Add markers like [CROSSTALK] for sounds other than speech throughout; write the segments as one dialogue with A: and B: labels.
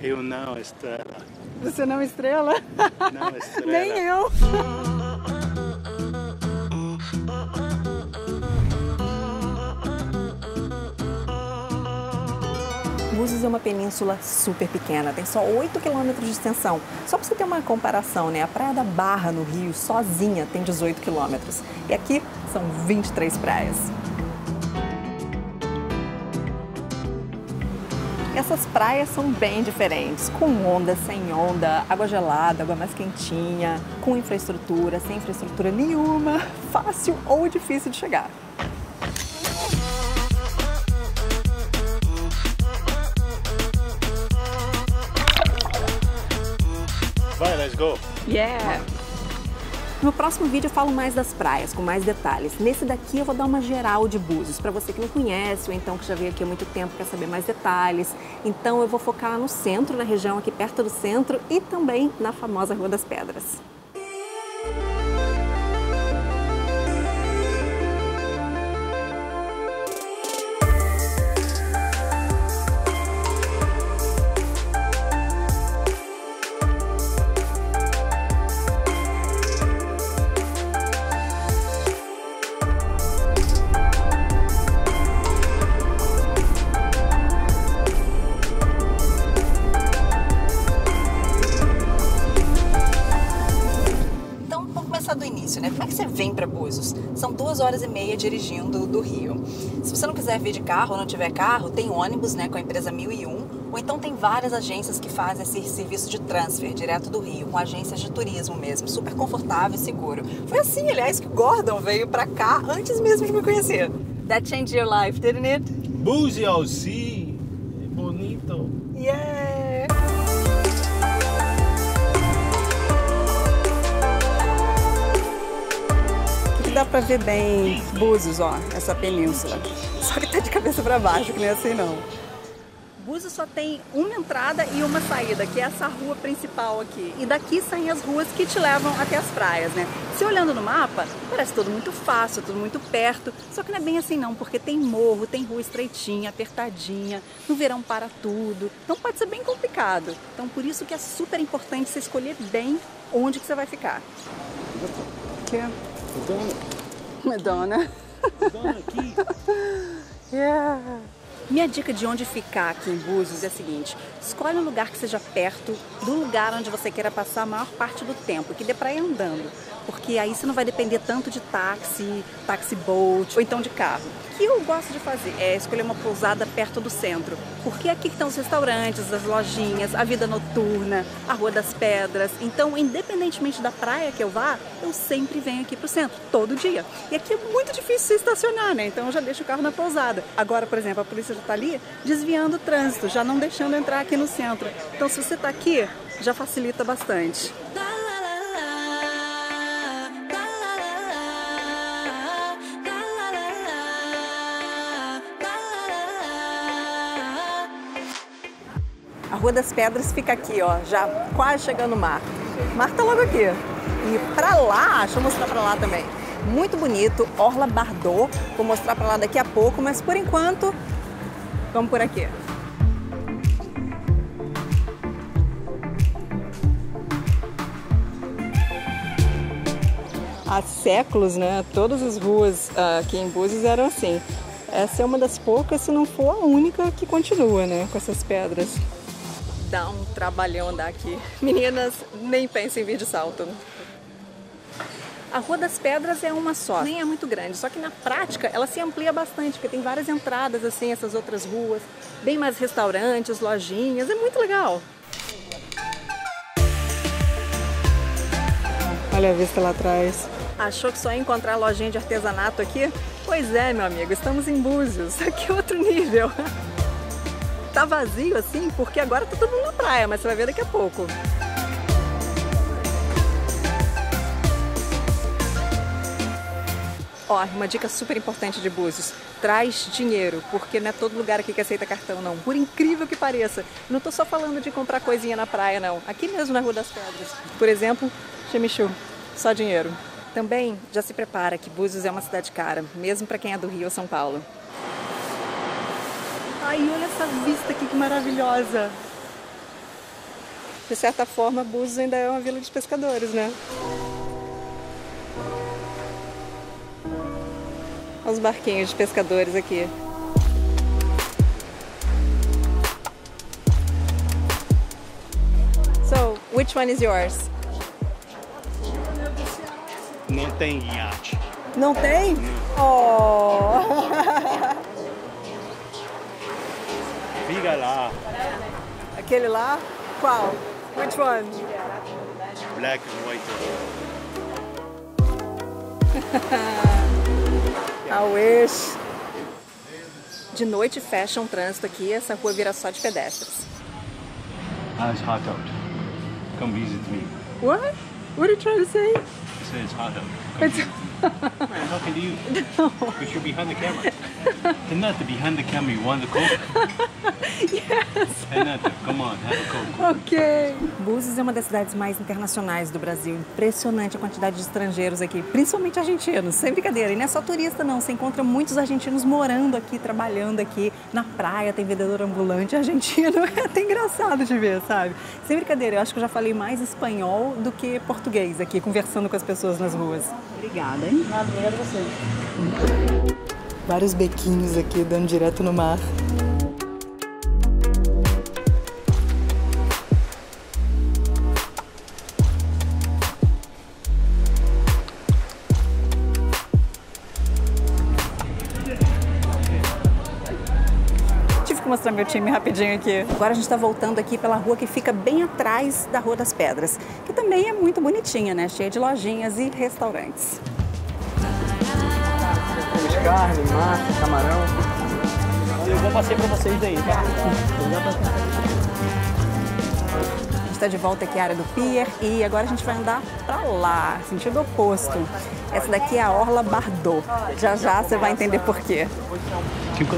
A: Eu não, estrela.
B: Você não estrela?
A: Não, [LAUGHS] estrela.
B: Nem eu. Búzios é uma península super pequena, tem só 8 quilômetros de extensão. Só para você ter uma comparação, né? A Praia da Barra, no Rio, sozinha, tem 18 quilômetros. E aqui são 23 praias. Essas praias são bem diferentes, com onda, sem onda, água gelada, água mais quentinha, com infraestrutura, sem infraestrutura nenhuma, [LAUGHS] fácil ou difícil de chegar.
A: Vai, let's go.
B: Yeah! No próximo vídeo eu falo mais das praias, com mais detalhes. Nesse daqui eu vou dar uma geral de Búzios, para você que não conhece ou então que já veio aqui há muito tempo quer saber mais detalhes. Então eu vou focar no centro, na região aqui perto do centro e também na famosa Rua das Pedras. Começar do início, né? Como é que você vem para Búzios? São duas horas e meia dirigindo do Rio. Se você não quiser vir de carro ou não tiver carro, tem ônibus, né, com a empresa 1001, ou então tem várias agências que fazem esse serviço de transfer direto do Rio, com agências de turismo mesmo, super confortável e seguro. Foi assim, aliás, que o Gordon veio para cá antes mesmo de me conhecer. That changed your life, didn't it?
A: Búzios, sim. É bonito.
B: Yeah! Pra ver bem Búzios, ó, essa península. [LAUGHS] Só que tá de cabeça pra baixo, que não é assim não. Búzios só tem uma entrada e uma saída, que é essa rua principal aqui. E daqui saem as ruas que te levam até as praias, né? Se olhando no mapa, parece tudo muito fácil, tudo muito perto. Só que não é bem assim não, porque tem morro, tem rua estreitinha, apertadinha. No verão para tudo. Então pode ser bem complicado. Então por isso que é super importante você escolher bem onde que você vai ficar. Que?
A: Madonna.
B: Madonna.
A: Madonna aqui. [LAUGHS]
B: Yeah. Minha dica de onde ficar aqui em Búzios é a seguinte: escolhe um lugar que seja perto do lugar onde você queira passar a maior parte do tempo, que dê para ir andando, porque aí você não vai depender tanto de táxi, táxi boat ou então de carro. O que eu gosto de fazer é escolher uma pousada perto do centro, porque aqui estão os restaurantes, as lojinhas, a vida noturna, a Rua das Pedras. Então, independentemente da praia que eu vá, eu sempre venho aqui pro centro, todo dia. E aqui é muito difícil se estacionar, né? Então eu já deixo o carro na pousada. Agora, por exemplo, a polícia já está ali desviando o trânsito, já não deixando entrar aqui no centro. Então, se você está aqui, já facilita bastante. A Rua das Pedras fica aqui, ó, já quase chegando no mar. O mar tá logo aqui. E pra lá, deixa eu mostrar pra lá também. Muito bonito, Orla Bardot. Vou mostrar pra lá daqui a pouco, mas por enquanto, vamos por aqui. Há séculos, né? Todas as ruas ah, aqui em Búzios eram assim. Essa é uma das poucas, se não for a única, que continua, né? Com essas pedras. Dá um trabalhão andar aqui. Meninas, nem pensem em vir de salto. A Rua das Pedras é uma só, nem é muito grande, só que na prática ela se amplia bastante, porque tem várias entradas assim, essas outras ruas, bem mais restaurantes, lojinhas, é muito legal. Olha a vista lá atrás. Achou que só ia encontrar lojinha de artesanato aqui? Pois é, meu amigo, estamos em Búzios, [LAUGHS] aqui é outro nível. Tá vazio assim porque agora tá todo mundo na praia, mas você vai ver daqui a pouco. Ó, uma dica super importante de Búzios. Traz dinheiro, porque não é todo lugar aqui que aceita cartão, não. Por incrível que pareça. Não tô só falando de comprar coisinha na praia, não. Aqui mesmo na Rua das Pedras. Por exemplo, chimichu. Só dinheiro. Também já se prepara que Búzios é uma cidade cara, mesmo para quem é do Rio ou São Paulo. Ai, olha essa vista aqui que maravilhosa. de certa forma, Búzios ainda é uma vila de pescadores, né? Olha os barquinhos de pescadores aqui. So, which one is yours?
A: Não tem iate.
B: Não tem? Oh!
A: Fica lá.
B: Aquele lá? Qual? Which one?
A: Black and white. [LAUGHS]
B: I wish. De noite fecha um trânsito aqui, essa rua vira só de pedestres.
A: Ah, it's hot out. Come visit me.
B: What? What are you trying to say?
A: I said it's hot out. Come me. I'm talking to you. [LAUGHS] Because you're behind the camera. Renata, behind the camera, you want the coke? [LAUGHS]
B: Yes.
A: Renata, come on, have a coke.
B: Ok. Búzios é uma das cidades mais internacionais do Brasil. Impressionante a quantidade de estrangeiros aqui, principalmente argentinos. Sem brincadeira. E não é só turista, não. Você encontra muitos argentinos morando aqui, trabalhando aqui. Na praia tem vendedor ambulante argentino. [LAUGHS] É até engraçado de ver, sabe? Sem brincadeira, eu acho que eu já falei mais espanhol do que português aqui, conversando com as pessoas nas ruas. Obrigada, hein?
C: Nada, obrigado a você.
B: Vários bequinhos aqui, dando direto no mar. Mostrar meu time rapidinho aqui. Agora a gente está voltando aqui pela rua que fica bem atrás da Rua das Pedras, que também é muito bonitinha, né? Cheia de lojinhas e restaurantes.
C: Temos carne, massa, camarão. Eu vou passei pra vocês daí, tá?
B: A gente está de volta aqui à área do pier e agora a gente vai andar para lá, sentido oposto. Essa daqui é a Orla Bardot. Já já você vai entender por quê.
A: Keep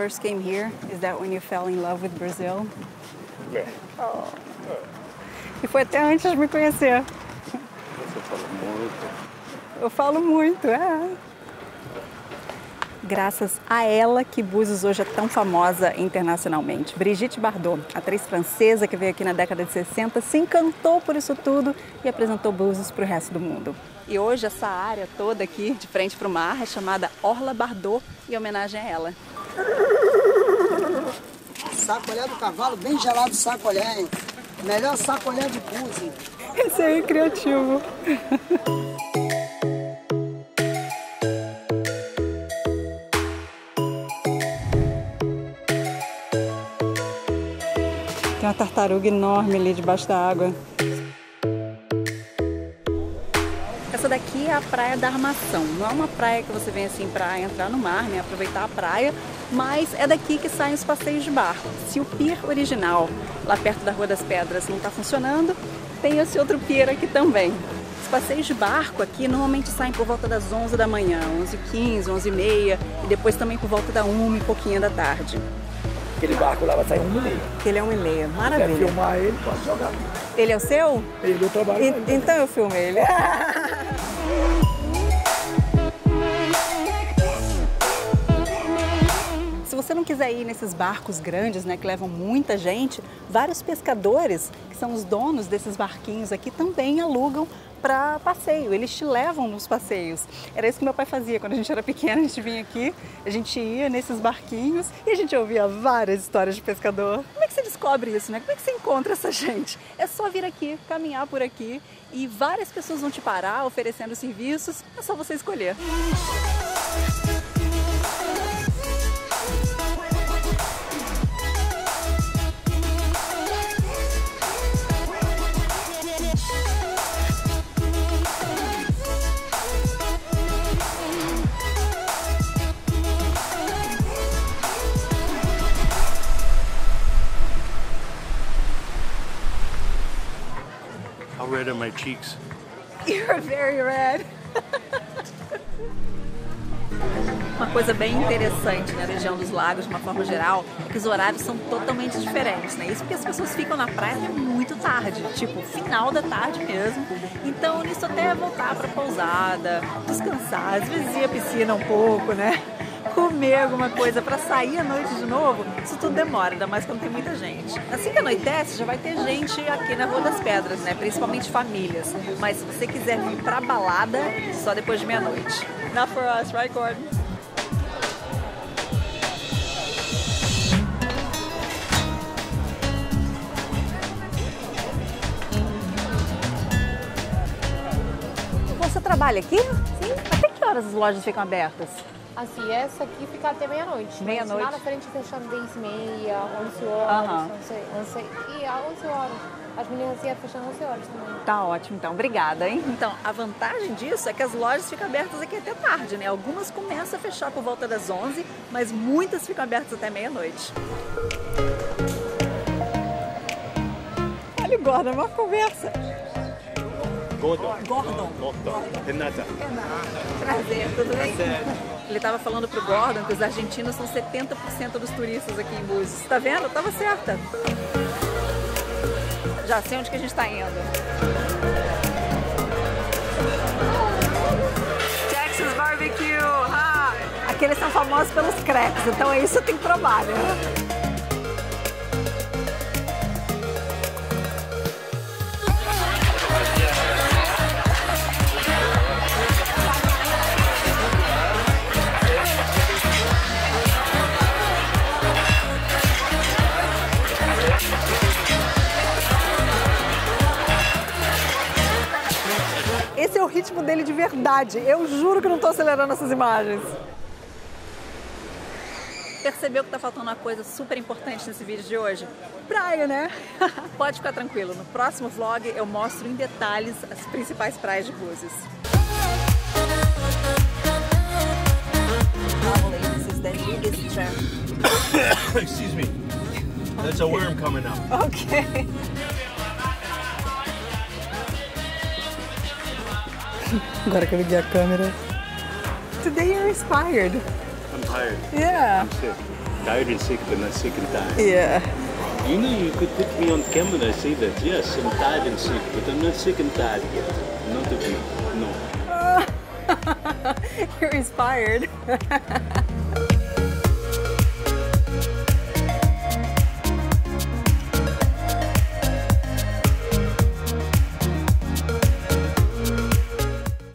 B: first came here, is that when you fell in love with Brazil?
A: Yeah.
B: E foi até antes de me conhecer.
A: Você fala muito.
B: Eu falo muito, é. Graças a ela que Búzios hoje é tão famosa internacionalmente. Brigitte Bardot, atriz francesa que veio aqui na década de 60, se encantou por isso tudo e apresentou Búzios para o resto do mundo. E hoje essa área toda aqui, de frente para o mar, é chamada Orla Bardot, em homenagem a ela.
D: Sacolé do cavalo, bem gelado sacolé, hein? Melhor sacolé de Búzios.
B: Esse aí é criativo. Tem uma tartaruga enorme ali debaixo da água. Essa daqui é a Praia da Armação. Não é uma praia que você vem assim para entrar no mar, né? Aproveitar a praia, mas é daqui que saem os passeios de barco. Se o pier original, lá perto da Rua das Pedras, não está funcionando, tem esse outro pier aqui também. Os passeios de barco aqui normalmente saem por volta das 11 da manhã, 11h15, 11h30 e depois também por volta da 1 e pouquinho da tarde.
C: Aquele barco lá vai sair um e meio.
B: Ele é 1 e meia,
C: Quer
B: maravilha.
C: filmar ele, pode jogar.
B: Ele é o seu?
C: Ele, eu trabalho
B: E- então eu filmo ele. [LAUGHS] Se você não quiser ir nesses barcos grandes, né, que levam muita gente, vários pescadores, que são os donos desses barquinhos aqui, também alugam para passeio. Eles te levam nos passeios. Era isso que meu pai fazia quando a gente era pequena. A gente vinha aqui, a gente ia nesses barquinhos e a gente ouvia várias histórias de pescador. Como é que você descobre isso, né? Como é que você encontra essa gente? É só vir aqui, caminhar por aqui e várias pessoas vão te parar oferecendo serviços. É só você escolher.
A: How red are my cheeks?
B: You're very red. Uma coisa bem interessante na região dos lagos, de uma forma geral, é que os horários são totalmente diferentes, né? Isso porque as pessoas ficam na praia muito tarde, tipo final da tarde mesmo. Então, nisso até voltar para pousada, descansar, às vezes ir à piscina um pouco, né? Comer alguma coisa para sair à noite de novo, isso tudo demora, ainda mais quando tem muita gente. Assim que anoitece, já vai ter gente aqui na Rua das Pedras, né? Principalmente famílias. Mas se você quiser vir pra balada, só depois de meia-noite. Not for us, right, Gordon? Você trabalha aqui?
E: Sim.
B: Até que horas as lojas ficam abertas?
E: Assim, essa aqui fica até meia-noite.
B: Meia-noite.
E: Lá na frente fechando 10 e meia, 11 horas,
B: Aham.
E: 11, 11, e a 11 horas. As meninas iam fechando 11 horas também.
B: Tá ótimo, então. Obrigada, hein? Então, a vantagem disso é que as lojas ficam abertas aqui até tarde, né? Algumas começam a fechar por volta das 11, mas muitas ficam abertas até meia-noite. Olha o Gordon, uma conversa.
A: Gordon.
B: Gordon.
A: Gordon. Renata.
B: Prazer, tudo bem? Ele estava falando pro Gordon que os argentinos são 70% dos turistas aqui em Búzios. Tá vendo? Eu tava certa. Já sei onde que a gente tá indo. Texas Barbecue! Ah, aqui eles são famosos pelos crepes, então é isso que eu tenho ritmo dele de verdade. Eu juro que não estou acelerando essas imagens. Percebeu que tá faltando uma coisa super importante nesse vídeo de hoje? Praia, né? [LAUGHS] Pode ficar tranquilo, no próximo vlog eu mostro em detalhes as principais praias de Búzios. [COUGHS]
A: Excuse me. That's a worm coming up.
B: Ok. Agora que eu liguei a câmera. Today you're inspired.
A: I'm tired.
B: Yeah.
A: Sick. Tired and sick, but not sick and tired.
B: Yeah.
A: You know you could put me on camera and say that. Yes, I'm tired and sick, but I'm not sick and tired yet. Not a bit. No. [LAUGHS]
B: You're inspired. [LAUGHS]